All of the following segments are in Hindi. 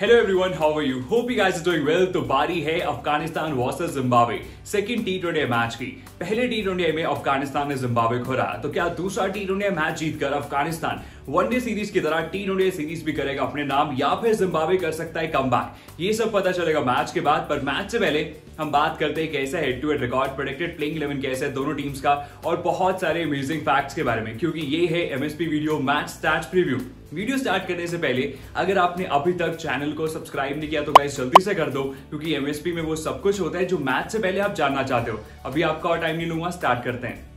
Hello everyone how are you hope you guys doing well तो बारी है Afghanistan versus Zimbabwe second T twenty match की। पहले टी ट्वेंटी में अफ़गानिस्तान ने जिम्बाब्वे को हराया तो क्या दूसरा टी ट्वेंटी मैच जीतकर अफ़गानिस्तान वनडे सीरीज़ की तरह टी ट्वेंटी सीरीज़ भी करेगा अपने नाम, या फिर जिम्बाब्वे कर सकता है कम ये सब पता चलेगा मैच के बाद, पर मैच से पहले हम बात करते हैं कैसा head to head record predicted playing eleven कैसा है दोनों टीम्स का, और बहुत सारे अमेजिंग फैक्ट्स के बारे में, क्योंकि ये है MSP video match stats preview video start करने से पहले, अगर आपने अभी तक चैनल को सब्सक्राइब नहीं किया तो गाइस जल्दी से कर दो, क्योंकि एमएसपी में वो सब कुछ होता है जो मैथ से पहले आप जानना चाहते हो। अभी आपका और टाइम नहीं लूँगा स्टार्ट करते हैं।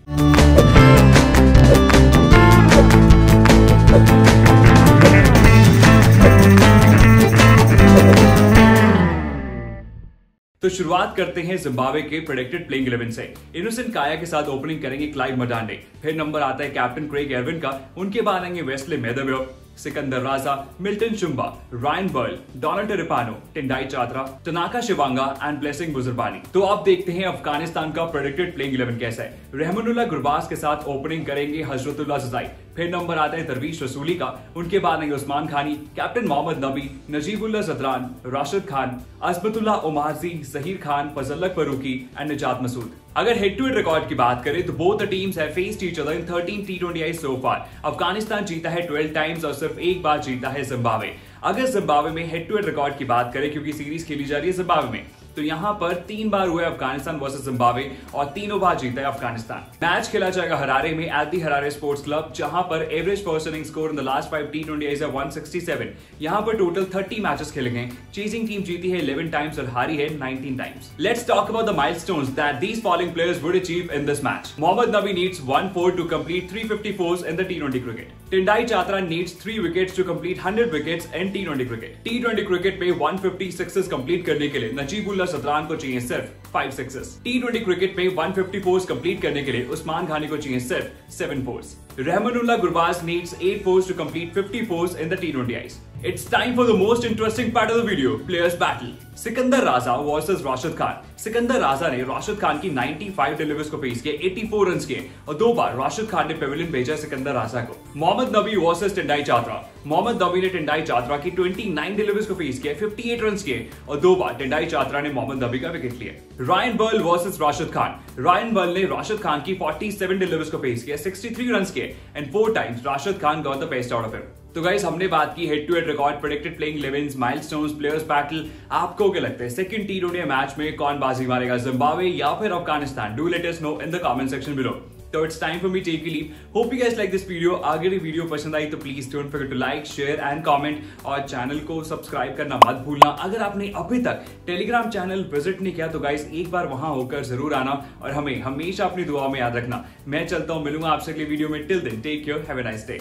तो शुरुआत करते हैं जिम्बाब्वे के प्रोडक्टेड प्लेइंग इलेवन से। इनोसेंट काया के साथ ओपनिंग करेंगे क्लाइव मडांडे फिर नंबर आता है कैप्टन क्रेग एरविन का। उनके बाद आएँगे Wessly Madhevere Sikandar Raza, Milton Shumba Ryan Burl, Donald Tiripano, Tendai Chatara Tanaka Chivanga and Blessing Muzarabani. तो अब देखते हैं अफ़गानिस्तान का प्रोडिक्टेड प्लेइंग इलेवन कैसा है। रहमनुल्ला गुरबाज के साथ ओपनिंग करेंगे हजरतुल्ला जजाई फिर नंबर आता है दरवीश रसूली का। उनके बाद आएँगे उस्मान खानी कैप्टन मोहम्मद नबी नजीबुल्ला जदरान राशिद खान अजमतुल्ला उमारजी जहीर खान फजल्लक फरूकी एंड निजात मसूद। अगर हेड टू हेड रिकॉर्ड की बात करें तो both the teams have faced each other in 13 टी20 सो फार अफ़गानिस्तान जीता है 12 टाइम्स और सिर्फ़ एक बार जीता है जिम्बाब्वे. अगर जिम्बाब्वे में हेड टू हेड रिकॉर्ड की बात करें, क्योंकि सीरीज़ खेली जा रही है जिम्बाब्वे में तो यहाँ पर तीन बार हुए अफ़गानिस्तान वर्सेस जिम्बाब्वे और तीनों बार जीता है अफ़गानिस्तान। मैच खेला जाएगा हरारे में at the Harare sports club जहाँ पर average person score in the last five T twenty is one sixty seven यहाँ पर टोटल थर्टी मैचेस खेले गए। चेजिंग टीम जीती है इलेवन टाइम्स और हारी है nineteen times let's talk about the milestones that these following players would achieve in this match Mohammad Nabi needs one four to complete three fifty four in the T twenty cricket Tendai Chatara needs three wickets to complete hundred wickets in T twenty cricket T twenty cricket में वन फिफ्टी सिक्सेस कंप्लीट करने के लिए नजीबुल्ला सतरान को चाहिए सिर्फ़ five six T twenty cricket में 150 फोर्स कंप्लीट करने के लिए उस्मान खानी को चाहिए सिर्फ़ seven fours Rahmanullah Gurbaz needs eight fours to complete 50 fours in the T twenty Is It's time for the most interesting part of the video, players battle. Sikandar Raza versus Rashid Khan Sikandar Raza ने राशिद खान की 95 डिलीवरीज को फेस किया 84 रन किए और दो बार राशिद खान ने पेविलियन भेजा सिकंदर राजा को। मोहम्मद नबी वर्सेस टिंडाई चात्रा मोहम्मद नबी ने टिंडाई चात्रा की 29 डिलीवरीज को फेस किया 58 रन किए और दो बार टिंडाई चात्रा ने मोहम्मद नबी का विकेट लिया। Ryan Burl versus Rashid Khan Ryan Burl ने राशिद खान की 47 डिलीवरीज को फेस किया 63 रन किए and four times Rashid Khan got the best out of him तो गाइस हमने बात की head to head record predicted playing eleven milestones players battle आपको क्या लगता है? सेकंड टी ट्वेंटी मैच में कौन बाजी मारेगा? जिम्बाब्वे या फिर Afghanistan do let know in the comment section below तो it's time for me take leave hope you guys like this video अगर ये वीडियो पसंद आई तो please don't forget to like share and comment और चैनल को सब्सक्राइब करना मत भूलना। अगर आपने अभी तक टेलीग्राम चैनल विज़िट नहीं किया तो गाइस एक बार वहाँ होकर ज़रूर आना और हमें हमेशा अपनी दुआ में याद रखना। मैं चलता हूँ, मिलूँगा आपसे अगली वीडियो में। Till then take care have a nice day